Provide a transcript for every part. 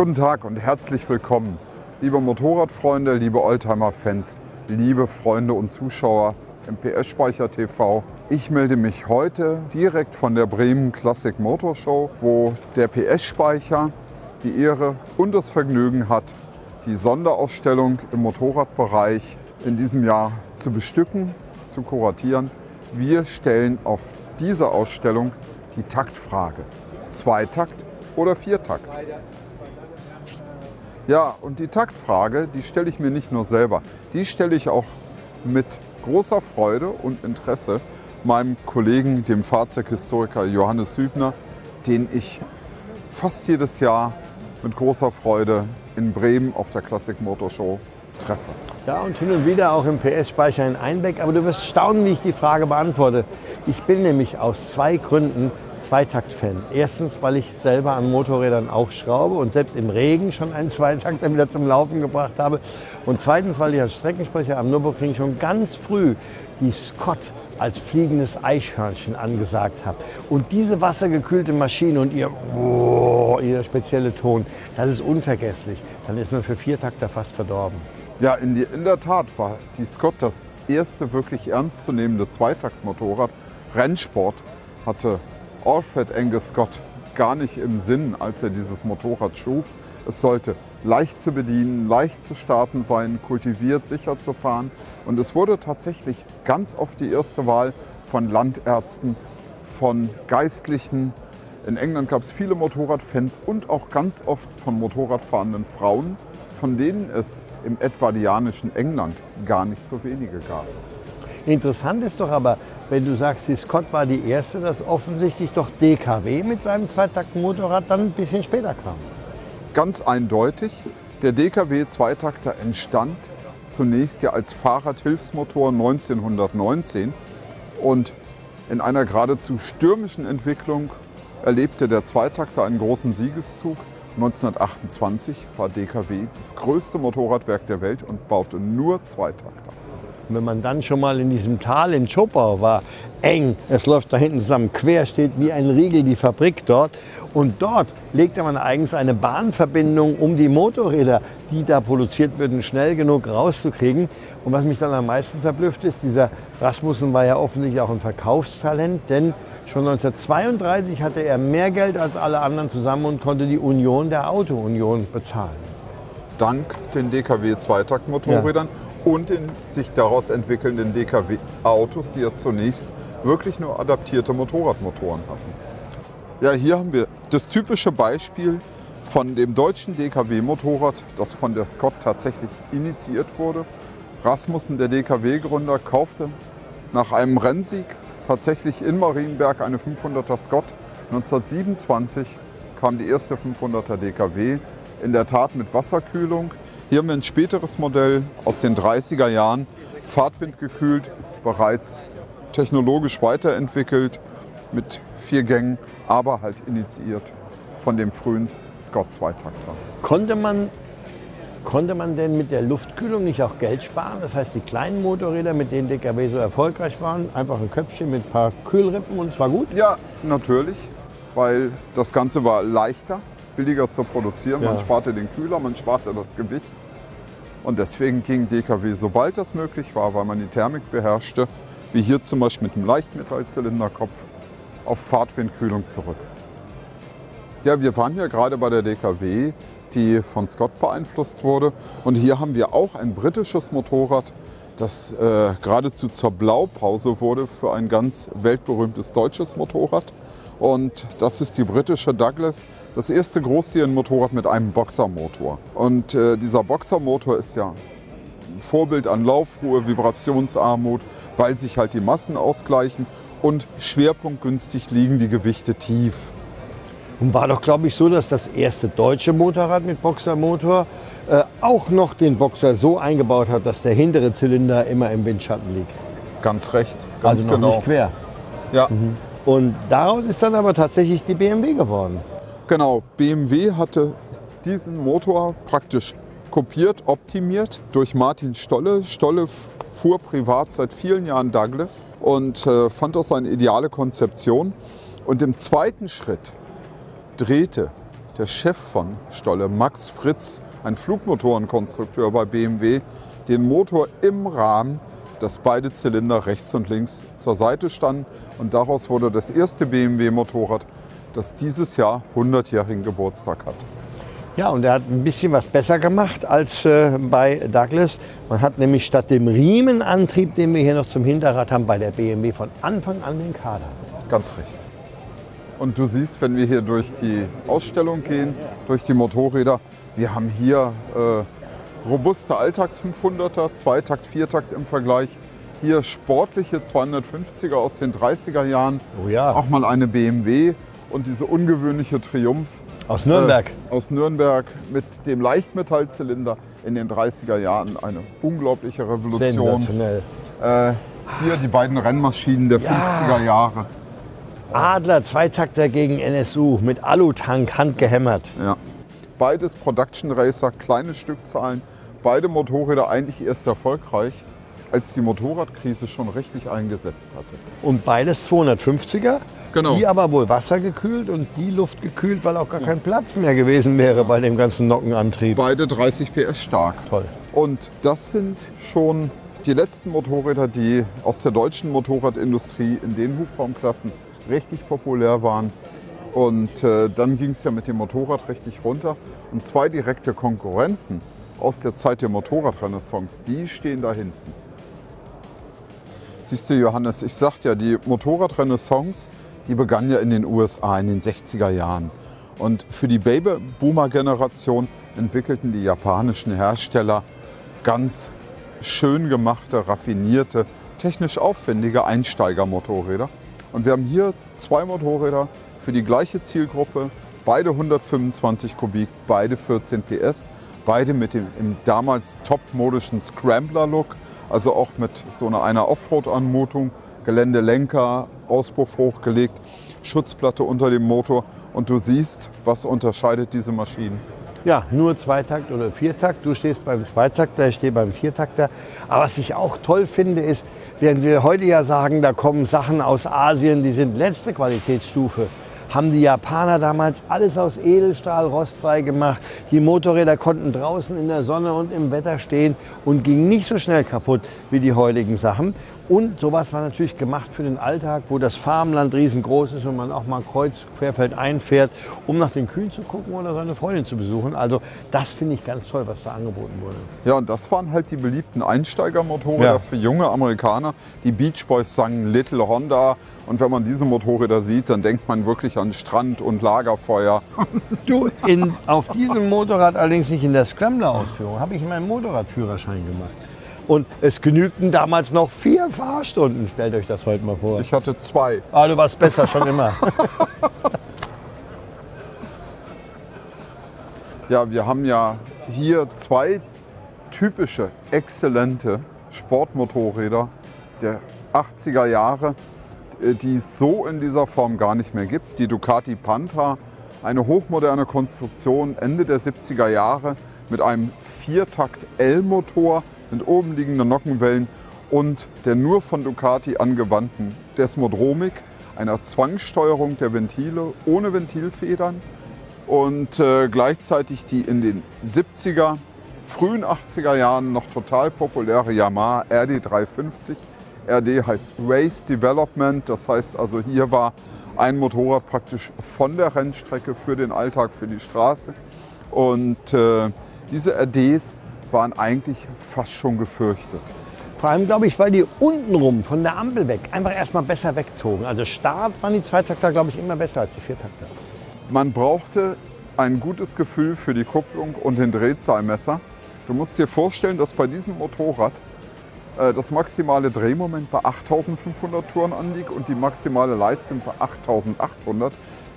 Guten Tag und herzlich willkommen, liebe Motorradfreunde, liebe Oldtimer-Fans, liebe Freunde und Zuschauer im PS-Speicher TV. Ich melde mich heute direkt von der Bremen Classic Motor Show, wo der PS-Speicher die Ehre und das Vergnügen hat, die Sonderausstellung im Motorradbereich in diesem Jahr zu bestücken, zu kuratieren. Wir stellen auf diese Ausstellung die Taktfrage. Zweitakt oder Viertakt? Ja, und die Taktfrage, die stelle ich mir nicht nur selber, die stelle ich auch mit großer Freude und Interesse meinem Kollegen, dem Fahrzeughistoriker Johannes Hübner, den ich fast jedes Jahr mit großer Freude in Bremen auf der Classic Motor Show treffe. Ja, und hin und wieder auch im PS-Speicher in Einbeck. Aber du wirst staunen, wie ich die Frage beantworte. Ich bin nämlich aus zwei Gründen Zweitakt-Fan. Erstens, weil ich selber an Motorrädern auch schraube und selbst im Regen schon einen Zweitakter wieder zum Laufen gebracht habe. Und zweitens, weil ich als Streckensprecher am Nürburgring schon ganz früh die Scott als fliegendes Eichhörnchen angesagt habe. Und diese wassergekühlte Maschine und ihr, oh, ihr spezielle Ton, das ist unvergesslich. Dann ist man für vier Takter fast verdorben. Ja, in, die, in der Tat war die Scott das erste wirklich ernstzunehmende Zweitaktmotorrad. Rennsport hatte Alfred Angus Scott gar nicht im Sinn, als er dieses Motorrad schuf. Es sollte leicht zu bedienen, leicht zu starten sein, kultiviert, sicher zu fahren. Und es wurde tatsächlich ganz oft die erste Wahl von Landärzten, von Geistlichen. In England gab es viele Motorradfans und auch ganz oft von Motorradfahrenden Frauen von denen es im edwardianischen England gar nicht so wenige gab. Interessant ist doch aber, wenn du sagst, die Scott war die erste, dass offensichtlich doch DKW mit seinem Zweitaktenmotorrad dann ein bisschen später kam. Ganz eindeutig. Der DKW Zweitakter entstand zunächst ja als Fahrradhilfsmotor 1919 und in einer geradezu stürmischen Entwicklung erlebte der Zweitakter einen großen Siegeszug 1928 war DKW das größte Motorradwerk der Welt und baute nur Zweitakter. Wenn man dann schon mal in diesem Tal in Schopau war, eng, es läuft da hinten zusammen quer, steht wie ein Riegel die Fabrik dort. Und dort legte man eigens eine Bahnverbindung, um die Motorräder, die da produziert würden, schnell genug rauszukriegen. Und was mich dann am meisten verblüfft ist, dieser Rasmussen war ja offensichtlich auch ein Verkaufstalent, denn Schon 1932 hatte er mehr Geld als alle anderen zusammen und konnte die Union der Auto-Union bezahlen. Dank den DKW Zweitaktmotorrädern ja. Und den sich daraus entwickelnden DKW-Autos, die ja zunächst wirklich nur adaptierte Motorradmotoren hatten. Ja, hier haben wir das typische Beispiel von dem deutschen DKW-Motorrad, das von der Scott tatsächlich initiiert wurde. Rasmussen, der DKW-Gründer, kaufte nach einem Rennsieg tatsächlich in Marienberg eine 500er Scott. 1927 kam die erste 500er DKW, in der Tat mit Wasserkühlung. Hier haben wir ein späteres Modell aus den 30er Jahren, fahrtwindgekühlt, bereits technologisch weiterentwickelt, mit vier Gängen, aber halt initiiert von dem frühen Scott Zweitakter. Konnte man Konnte man denn mit der Luftkühlung nicht auch Geld sparen? Das heißt, die kleinen Motorräder, mit denen DKW so erfolgreich waren, einfach ein Köpfchen mit ein paar Kühlrippen und es war gut? Ja, natürlich, weil das Ganze war leichter, billiger zu produzieren. Ja. Man sparte den Kühler, man sparte das Gewicht. Und deswegen ging DKW, sobald das möglich war, weil man die Thermik beherrschte, wie hier zum Beispiel mit dem Leichtmetallzylinderkopf, auf Fahrtwindkühlung zurück. Ja, wir waren ja gerade bei der DKW die von Scott beeinflusst wurde. Und hier haben wir auch ein britisches Motorrad, das äh, geradezu zur Blaupause wurde für ein ganz weltberühmtes deutsches Motorrad. Und das ist die britische Douglas, das erste Großserienmotorrad mit einem Boxermotor. Und äh, dieser Boxermotor ist ja Vorbild an Laufruhe, Vibrationsarmut, weil sich halt die Massen ausgleichen und schwerpunktgünstig liegen die Gewichte tief. Und war doch, glaube ich, so, dass das erste deutsche Motorrad mit Boxermotor äh, auch noch den Boxer so eingebaut hat, dass der hintere Zylinder immer im Windschatten liegt. Ganz recht, ganz also genau. Nicht quer. Ja. Mhm. Und daraus ist dann aber tatsächlich die BMW geworden. Genau, BMW hatte diesen Motor praktisch kopiert, optimiert durch Martin Stolle. Stolle fuhr privat seit vielen Jahren Douglas und äh, fand das eine ideale Konzeption. Und im zweiten Schritt drehte der Chef von Stolle, Max Fritz, ein Flugmotorenkonstrukteur bei BMW, den Motor im Rahmen, dass beide Zylinder rechts und links zur Seite standen. Und daraus wurde das erste BMW-Motorrad, das dieses Jahr 100-jährigen Geburtstag hat. Ja, und er hat ein bisschen was besser gemacht als äh, bei Douglas. Man hat nämlich statt dem Riemenantrieb, den wir hier noch zum Hinterrad haben, bei der BMW von Anfang an den Kader. Ganz recht. Und du siehst, wenn wir hier durch die Ausstellung gehen, durch die Motorräder, wir haben hier äh, robuste Alltags 500er, Zweitakt, Viertakt im Vergleich. Hier sportliche 250er aus den 30er Jahren. Oh ja. Auch mal eine BMW und diese ungewöhnliche Triumph. Aus Nürnberg. Äh, aus Nürnberg mit dem Leichtmetallzylinder in den 30er Jahren. Eine unglaubliche Revolution. Sensationell. Äh, hier die beiden Rennmaschinen der Ja. 50er Jahre. Adler, Zweitakter gegen NSU mit Alutank, handgehämmert. Ja. Beides Production Racer, kleine Stückzahlen. Beide Motorräder eigentlich erst erfolgreich, als die Motorradkrise schon richtig eingesetzt hatte. Und beides 250er, Genau. die aber wohl wassergekühlt und die luftgekühlt, weil auch gar kein Platz mehr gewesen wäre bei dem ganzen Nockenantrieb. Beide 30 PS stark. Toll. Und das sind schon die letzten Motorräder, die aus der deutschen Motorradindustrie in den Hubraumklassen richtig populär waren. Und äh, dann ging es ja mit dem Motorrad richtig runter. Und zwei direkte Konkurrenten aus der Zeit der Motorradrenaissance, die stehen da hinten. Siehst du, Johannes, ich sagte ja, die Motorradrenaissance, die begann ja in den USA in den 60er Jahren. Und für die Babyboomer-Generation entwickelten die japanischen Hersteller ganz schön gemachte, raffinierte, technisch aufwendige Einsteigermotorräder. Und wir haben hier zwei Motorräder für die gleiche Zielgruppe, beide 125 Kubik, beide 14 PS, beide mit dem damals topmodischen Scrambler-Look, also auch mit so einer, einer Offroad-Anmutung, Geländelenker, Auspuff hochgelegt, Schutzplatte unter dem Motor und du siehst, was unterscheidet diese Maschinen. Ja, nur Zweitakt oder Viertakt. Du stehst beim Zweitakter, ich stehe beim Viertakter. Aber was ich auch toll finde, ist, während wir heute ja sagen, da kommen Sachen aus Asien, die sind letzte Qualitätsstufe, haben die Japaner damals alles aus Edelstahl rostfrei gemacht. Die Motorräder konnten draußen in der Sonne und im Wetter stehen und gingen nicht so schnell kaputt wie die heutigen Sachen. Und sowas war natürlich gemacht für den Alltag, wo das Farmland riesengroß ist und man auch mal kreuz querfeld einfährt, um nach den Kühen zu gucken oder seine Freundin zu besuchen. Also das finde ich ganz toll, was da angeboten wurde. Ja, und das waren halt die beliebten Einsteigermotorräder Ja. für junge Amerikaner. Die Beach Boys sangen Little Honda. Und wenn man diese Motorräder sieht, dann denkt man wirklich an Strand und Lagerfeuer. Du, in, auf diesem Motorrad, allerdings nicht in der Scrambler-Ausführung, habe ich meinen Motorradführerschein gemacht. Und es genügten damals noch vier Fahrstunden. Stellt euch das heute mal vor. Ich hatte zwei. Ah, du warst besser schon immer. Ja, wir haben ja hier zwei typische, exzellente Sportmotorräder der 80er Jahre, die es so in dieser Form gar nicht mehr gibt. Die Ducati Panther, eine hochmoderne Konstruktion Ende der 70er Jahre mit einem Viertakt-L-Motor mit oben liegenden Nockenwellen und der nur von Ducati angewandten Desmodromic, einer Zwangssteuerung der Ventile ohne Ventilfedern und äh, gleichzeitig die in den 70er, frühen 80er Jahren noch total populäre Yamaha RD 350. RD heißt Race Development, das heißt also hier war ein Motorrad praktisch von der Rennstrecke für den Alltag, für die Straße. Und äh, diese RDs waren eigentlich fast schon gefürchtet. Vor allem, glaube ich, weil die untenrum von der Ampel weg einfach erstmal besser wegzogen. Also Start waren die Zweitakter, glaube ich, immer besser als die Viertakter. Man brauchte ein gutes Gefühl für die Kupplung und den Drehzahlmesser. Du musst dir vorstellen, dass bei diesem Motorrad äh, das maximale Drehmoment bei 8500 Touren anliegt und die maximale Leistung bei 8800.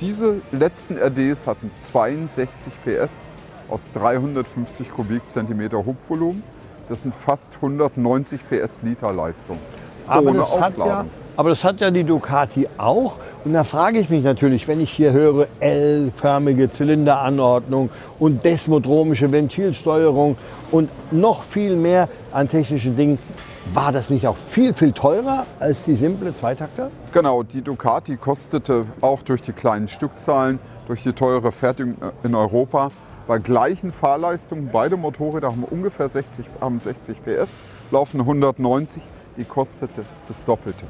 Diese letzten RDs hatten 62 PS aus 350 Kubikzentimeter Hubvolumen. Das sind fast 190 PS Liter Leistung. Aber ohne das, hat ja, aber das hat ja die Ducati auch. Und da frage ich mich natürlich, wenn ich hier höre, L-förmige Zylinderanordnung und desmodromische Ventilsteuerung und noch viel mehr an technischen Dingen, War das nicht auch viel, viel teurer als die simple Zweitakter? Genau, die Ducati kostete auch durch die kleinen Stückzahlen, durch die teure Fertigung in Europa bei gleichen Fahrleistungen. Beide Motorräder haben ungefähr 60, haben 60 PS, laufen 190, die kostete das Doppelte.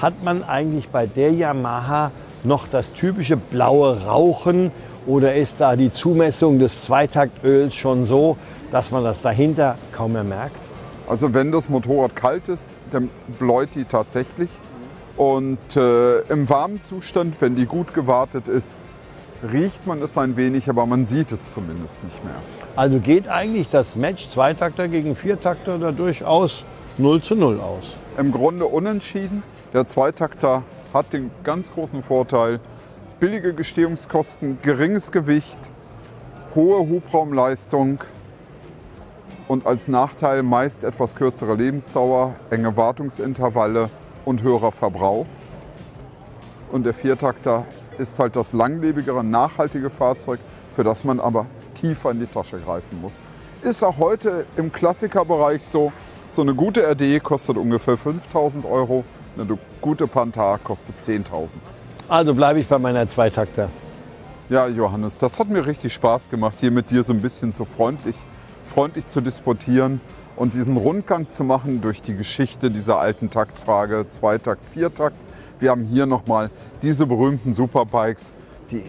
Hat man eigentlich bei der Yamaha noch das typische blaue Rauchen oder ist da die Zumessung des Zweitaktöls schon so, dass man das dahinter kaum mehr merkt? Also wenn das Motorrad kalt ist, dann bläut die tatsächlich. Und äh, im warmen Zustand, wenn die gut gewartet ist, riecht man es ein wenig, aber man sieht es zumindest nicht mehr. Also geht eigentlich das Match Zweitakter gegen Viertakter da durchaus 0 zu 0 aus? Im Grunde unentschieden. Der Zweitakter hat den ganz großen Vorteil, billige Gestehungskosten, geringes Gewicht, hohe Hubraumleistung und als Nachteil meist etwas kürzere Lebensdauer, enge Wartungsintervalle und höherer Verbrauch. Und der Viertakter ist halt das langlebigere, nachhaltige Fahrzeug, für das man aber tiefer in die Tasche greifen muss. Ist auch heute im Klassikerbereich so. So eine gute RD kostet ungefähr 5000 Euro, eine gute Panther kostet 10.000. Also bleibe ich bei meiner Zweitakter. Ja, Johannes, das hat mir richtig Spaß gemacht, hier mit dir so ein bisschen so freundlich, freundlich zu disputieren und diesen Rundgang zu machen durch die Geschichte dieser alten Taktfrage, Zweitakt, Viertakt. Wir haben hier nochmal diese berühmten Superbikes, die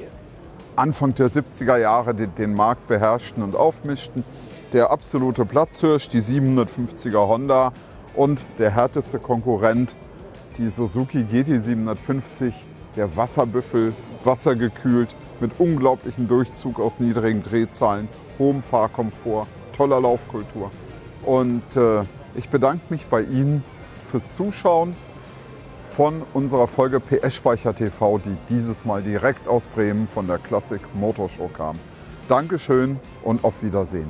Anfang der 70er Jahre den Markt beherrschten und aufmischten. Der absolute Platzhirsch, die 750er Honda und der härteste Konkurrent, die Suzuki GT750, der Wasserbüffel, wassergekühlt, mit unglaublichem Durchzug aus niedrigen Drehzahlen, hohem Fahrkomfort, toller Laufkultur. Und äh, ich bedanke mich bei Ihnen fürs Zuschauen von unserer Folge PS-Speicher TV, die dieses Mal direkt aus Bremen von der Classic Motor Show kam. Dankeschön und auf Wiedersehen.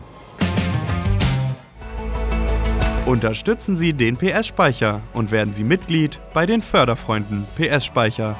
Unterstützen Sie den PS-Speicher und werden Sie Mitglied bei den Förderfreunden PS-Speicher.